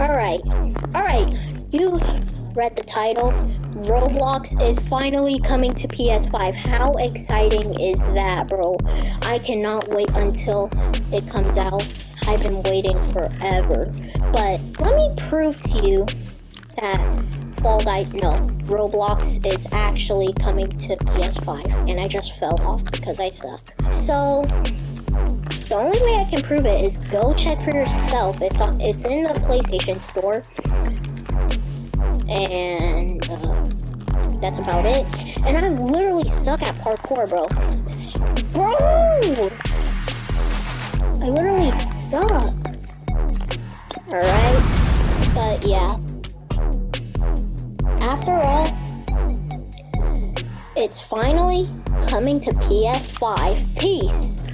Alright, alright, you read the title. Roblox is finally coming to PS5. How exciting is that, bro? I cannot wait until it comes out. I've been waiting forever. But let me prove to you that Fall Guy, no, Roblox is actually coming to PS5. And I just fell off because I suck. So, the only way I can prove it is go check for yourself. It's, on, it's in the PlayStation Store. And uh, that's about it. And I literally suck at parkour, bro. Bro! I literally suck. Alright? But yeah. After all, it's finally coming to PS5. Peace.